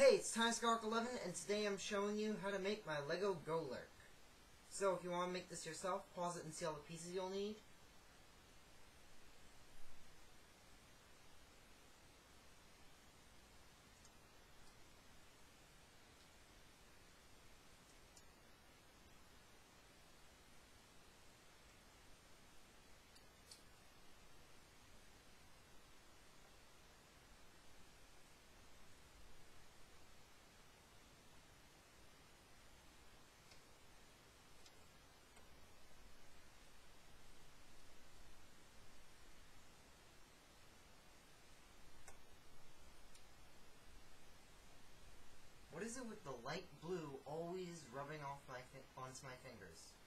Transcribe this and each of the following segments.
Hey, it's TommySkywalker11, and today I'm showing you how to make my Lego Golurk. So if you want to make this yourself, pause it and see all the pieces you'll need. Onto my fingers?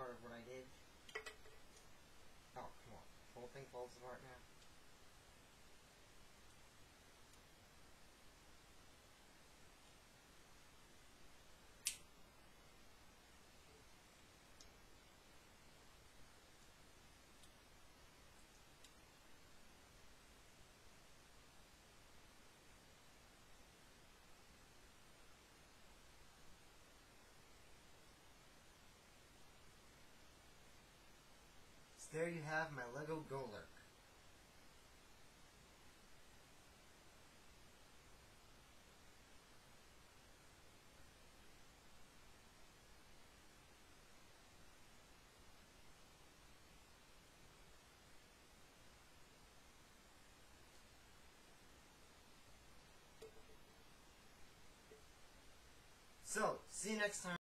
Part of what I did. Oh, come on. The whole thing falls apart now. So there you have my Lego Golurk. So, see you next time.